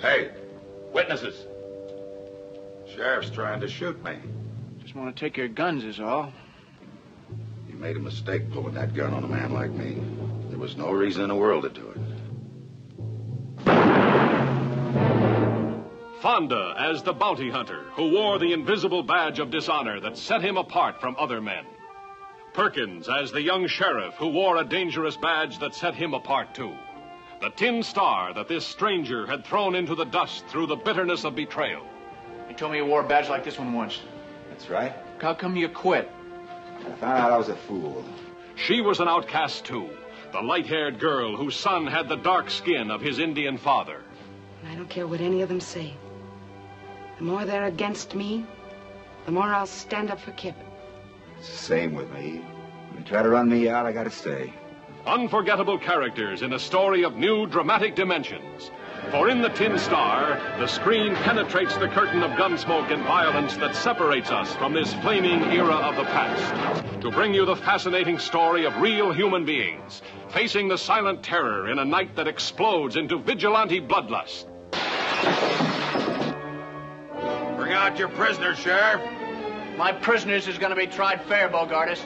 Hey, witnesses. Sheriff's trying to shoot me. Just want to take your guns is all. You made a mistake pulling that gun on a man like me. There was no reason in the world to do it. Fonda as the bounty hunter who wore the invisible badge of dishonor that set him apart from other men. Perkins as the young sheriff who wore a dangerous badge that set him apart too. The tin star that this stranger had thrown into the dust through the bitterness of betrayal. You told me you wore a badge like this one once. That's right. How come you quit? I found out I was a fool. She was an outcast too, the light-haired girl whose son had the dark skin of his Indian father. I don't care what any of them say. The more they're against me, the more I'll stand up for Kip. It's the same with me. When you try to run me out, I gotta stay. Unforgettable characters in a story of new dramatic dimensions. For in the Tin Star, the screen penetrates the curtain of gunsmoke and violence that separates us from this flaming era of the past. To bring you the fascinating story of real human beings, facing the silent terror in a night that explodes into vigilante bloodlust. Bring out your prisoner, Sheriff. My prisoners is going to be tried fair, Bogardus.